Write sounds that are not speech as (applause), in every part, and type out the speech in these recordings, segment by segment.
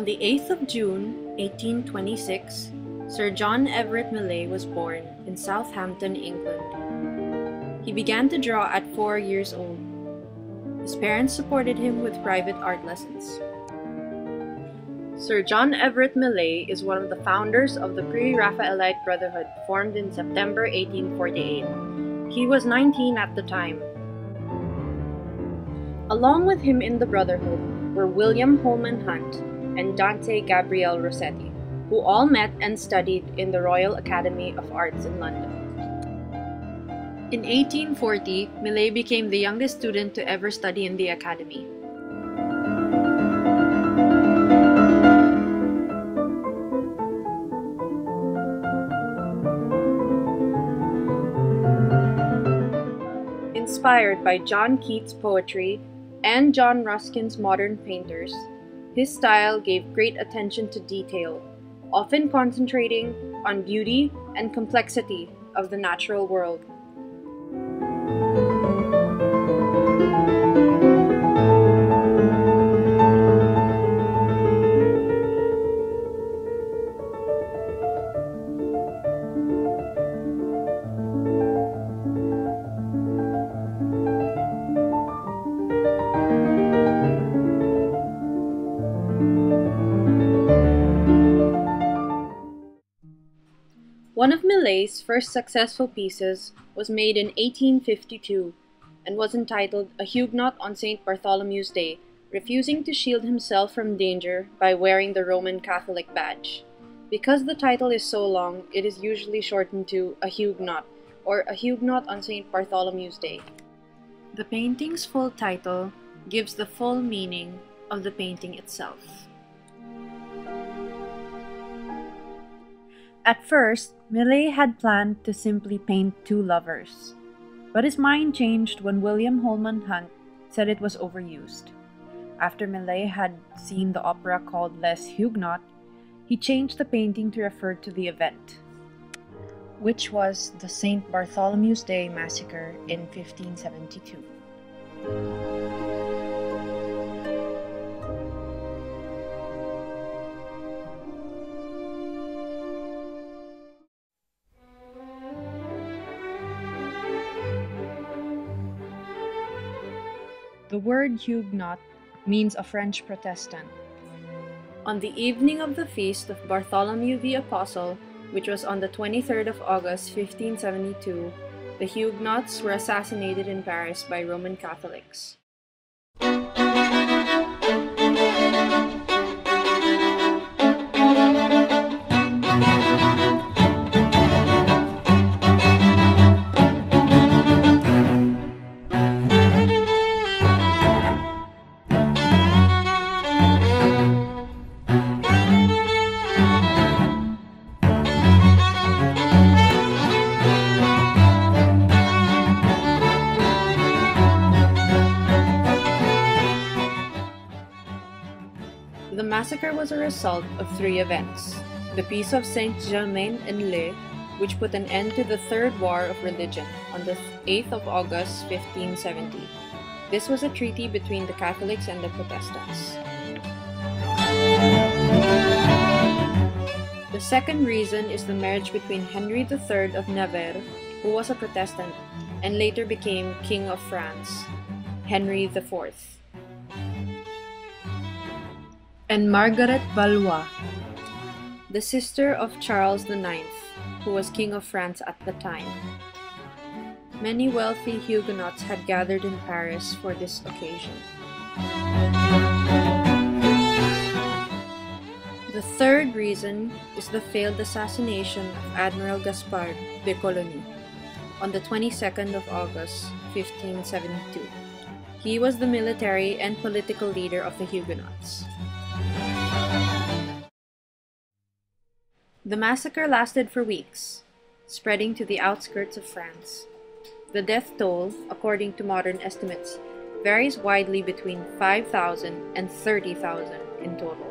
On the 8th of June, 1826, Sir John Everett Millais was born in Southampton, England. He began to draw at four years old. His parents supported him with private art lessons. Sir John Everett Millais is one of the founders of the Pre-Raphaelite Brotherhood formed in September 1848. He was 19 at the time. Along with him in the Brotherhood were William Holman Hunt and Dante Gabriel Rossetti, who all met and studied in the Royal Academy of Arts in London. In 1840, Millais became the youngest student to ever study in the Academy. Inspired by John Keats' poetry and John Ruskin's modern painters, his style gave great attention to detail, often concentrating on beauty and complexity of the natural world. One of Millais's first successful pieces was made in 1852 and was entitled A Huguenot on St. Bartholomew's Day, refusing to shield himself from danger by wearing the Roman Catholic badge. Because the title is so long, it is usually shortened to A Huguenot or A Huguenot on St. Bartholomew's Day. The painting's full title gives the full meaning of the painting itself. At first, Millais had planned to simply paint two lovers, but his mind changed when William Holman Hunt said it was overused. After Millais had seen the opera called Les Huguenots, he changed the painting to refer to the event, which was the St. Bartholomew's Day massacre in 1572. Word Huguenot means a French Protestant. On the evening of the feast of Bartholomew the Apostle, which was on the 23rd of August 1572, the Huguenots were assassinated in Paris by Roman Catholics. Massacre was a result of three events. The Peace of Saint-Germain-en-Laye, which put an end to the Third War of Religion on the 8th of August 1570. This was a treaty between the Catholics and the Protestants. The second reason is the marriage between Henry III of Navarre, who was a Protestant and later became King of France, Henry IV and Margaret Valois, the sister of Charles IX, who was King of France at the time. Many wealthy Huguenots had gathered in Paris for this occasion. The third reason is the failed assassination of Admiral Gaspard de Coligny on the 22nd of August 1572. He was the military and political leader of the Huguenots. The massacre lasted for weeks, spreading to the outskirts of France. The death toll, according to modern estimates, varies widely between 5,000 and 30,000 in total.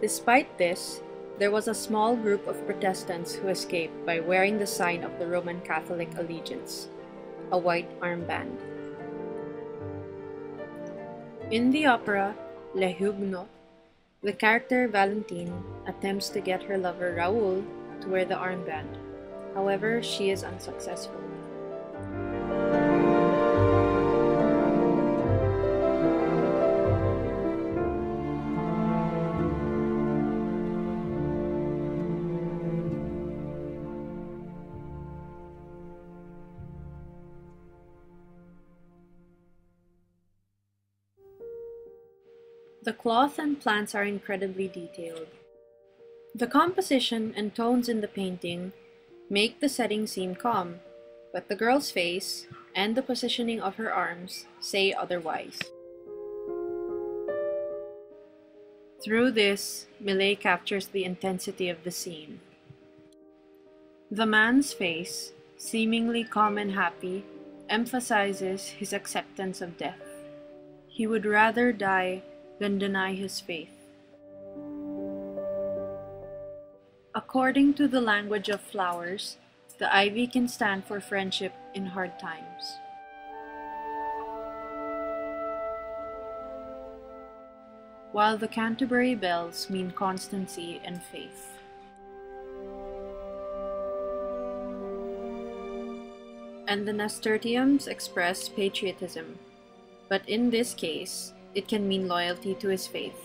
Despite this, there was a small group of Protestants who escaped by wearing the sign of the Roman Catholic allegiance, a white armband. In the opera Les Huguenots, The character Valentine attempts to get her lover Raoul to wear the armband. However, she is unsuccessful. The cloth and plants are incredibly detailed. The composition and tones in the painting make the setting seem calm, but the girl's face and the positioning of her arms say otherwise. Through this, Millais captures the intensity of the scene. The man's face, seemingly calm and happy, emphasizes his acceptance of death. He would rather die than deny his faith. According to the language of flowers, the ivy can stand for friendship in hard times. While the Canterbury bells mean constancy and faith. And the nasturtiums express patriotism, but in this case, it can mean loyalty to his faith.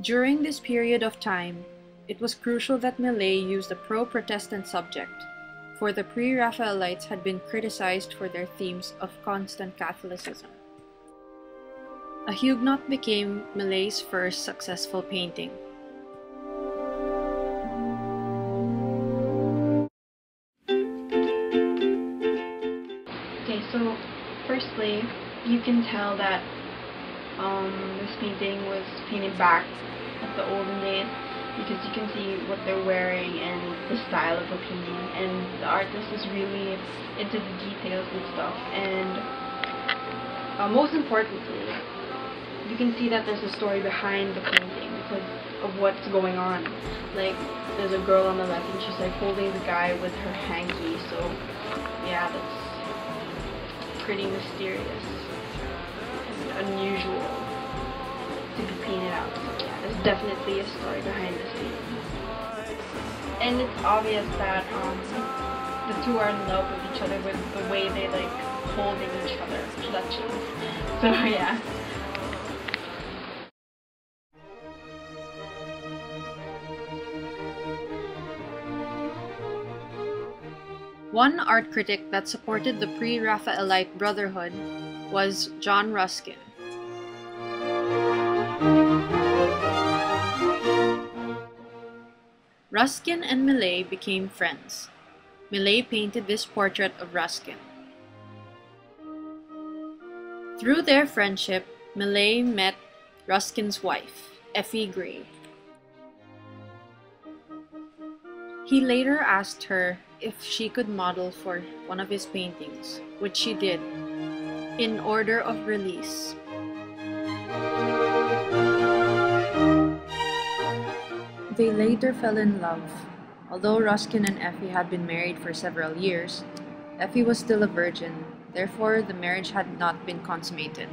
During this period of time, it was crucial that Millais used a pro-Protestant subject, for the Pre-Raphaelites had been criticized for their themes of constant Catholicism. A Huguenot became Millais's first successful painting. Okay, so firstly, you can tell that um, this painting was painted back at the olden days because you can see what they're wearing and the style of the painting and the artist is really into the details and stuff. And uh, most importantly you can see that there's a story behind the painting because of what's going on. Like there's a girl on the left and she's like holding the guy with her hanky. So yeah that's pretty mysterious and unusual to be painted out. Yeah, there's definitely a story behind this painting. And it's obvious that um, the two are in love with each other with the way they like holding each other. Touching. (laughs) So yeah. One art critic that supported the pre-Raphaelite Brotherhood was John Ruskin. Ruskin and Millais became friends. Millais painted this portrait of Ruskin. Through their friendship, Millais met Ruskin's wife, Effie Gray. He later asked her if she could model for one of his paintings, which she did, in order of release. They later fell in love. Although Ruskin and Effie had been married for several years, Effie was still a virgin, therefore the marriage had not been consummated.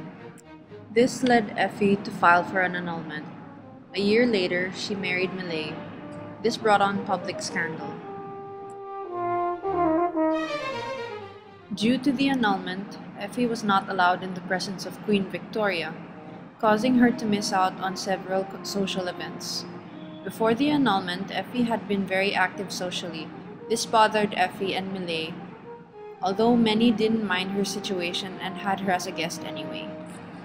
This led Effie to file for an annulment. A year later, she married Millais. This brought on public scandal. Due to the annulment, Effie was not allowed in the presence of Queen Victoria, causing her to miss out on several social events. Before the annulment, Effie had been very active socially. This bothered Effie and Millais, although many didn't mind her situation and had her as a guest anyway.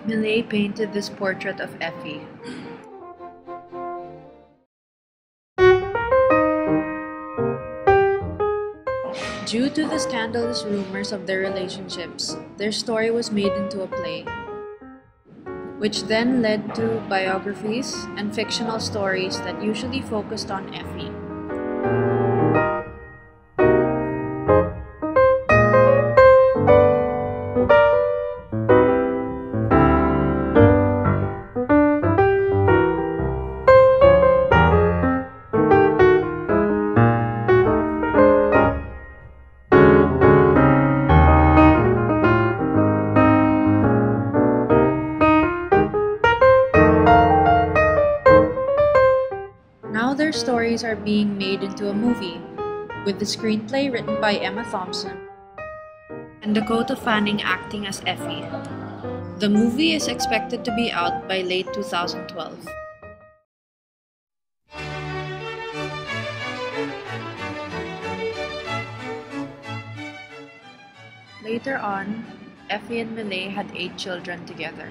Millais painted this portrait of Effie. Due to the scandalous rumors of their relationships, their story was made into a play which then led to biographies and fictional stories that usually focused on Effie. Stories are being made into a movie, with the screenplay written by Emma Thompson and Dakota Fanning acting as Effie. The movie is expected to be out by late 2012. Later on, Effie and Millais had eight children together.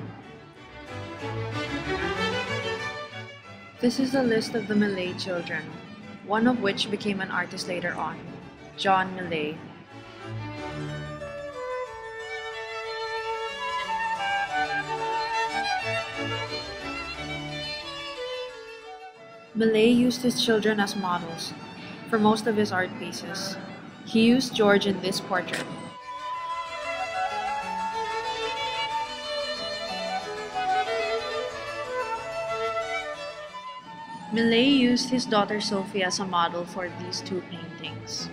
This is a list of the Millais children, one of which became an artist later on, John Millais. Millais used his children as models for most of his art pieces. He used George in this portrait. Millais used his daughter Sophie as a model for these two paintings.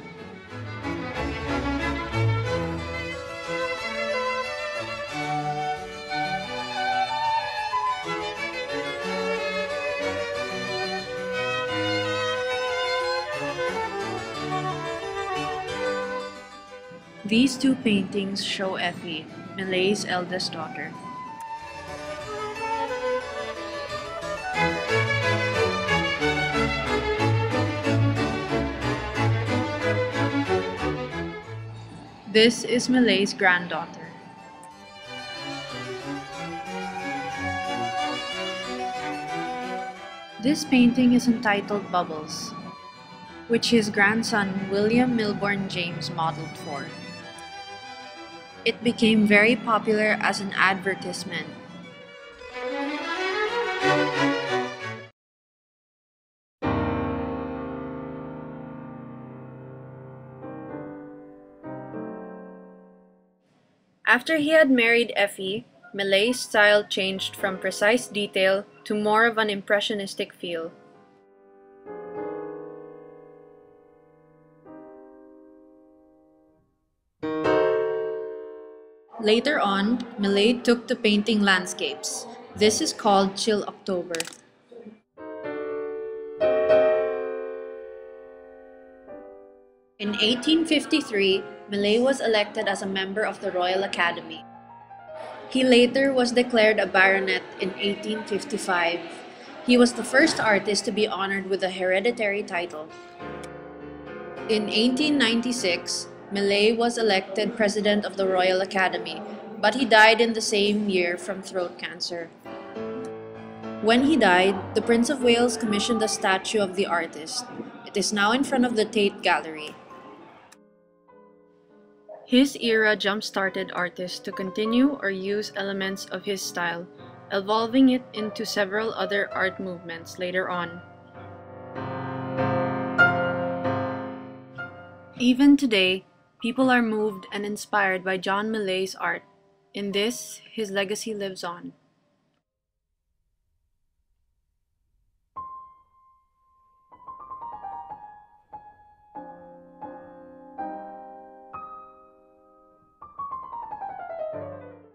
These two paintings show Effie, Millais's eldest daughter. This is Millais's granddaughter. This painting is entitled Bubbles, which his grandson William Milbourne James modeled for. It became very popular as an advertisement. After he had married Effie, Millais's style changed from precise detail to more of an impressionistic feel. Later on, Millais took to painting landscapes. This is called Chill October. 1853, Millais was elected as a member of the Royal Academy. He later was declared a baronet in 1855. He was the first artist to be honored with a hereditary title. In 1896, Millais was elected president of the Royal Academy, but he died in the same year from throat cancer. When he died, the Prince of Wales commissioned a statue of the artist. It is now in front of the Tate Gallery. His era jump-started artists to continue or use elements of his style, evolving it into several other art movements later on. Even today, people are moved and inspired by John Millais's art. In this, his legacy lives on.